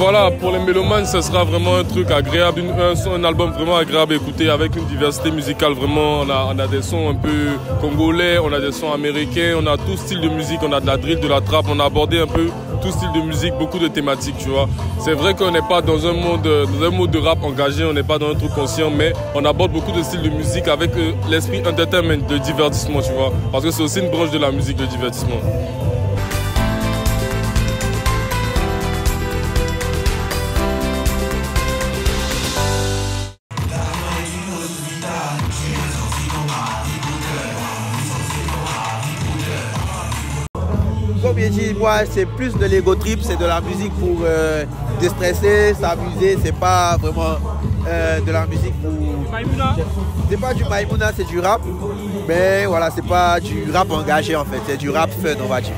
Voilà, pour les mélomanes, ce sera vraiment un truc agréable, un, album vraiment agréable à écouter avec une diversité musicale vraiment. On a, on a, des sons un peu congolais, on a des sons américains, on a tout style de musique, on a de la drill, de la trappe, on a abordé un peu tout style de musique, beaucoup de thématiques, tu vois. C'est vrai qu'on n'est pas dans un monde, dans un mode de rap engagé, on n'est pas dans un truc conscient, mais on aborde beaucoup de styles de musique avec euh, l'esprit entertainment, de divertissement, tu vois. Parce que c'est aussi une branche de la musique, le divertissement. Comme je dis, moi, c'est plus de l'ego trip, c'est de la musique pour euh, déstresser, s'amuser, c'est pas vraiment euh, de la musique pour. C'est pas du Maïmouna, c'est du rap, mais voilà, c'est pas du rap engagé en fait, c'est du rap fun, on va dire.